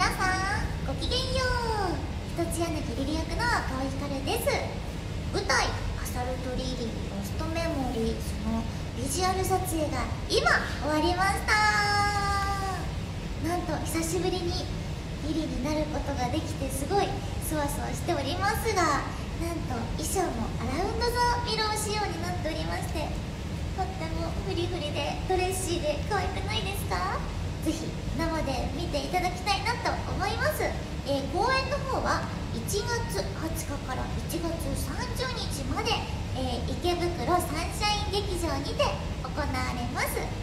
皆さんごきげんよう。ひとつ柳リリ役の河合ひかるです舞台「アサルトリリーロストメモリーズ」のビジュアル撮影が今終わりましたなんと久しぶりにリリになることができてすごいそわそわしておりますがなんと衣装もアラウンド・ザ・ミロー仕様になっておりましてとってもフリフリでドレッシーで可愛くないですか？ぜひ。生で見ていただきたいなと思います、えー、公演の方は1月20日から1月30日まで、えー、池袋サンシャイン劇場にて行われます。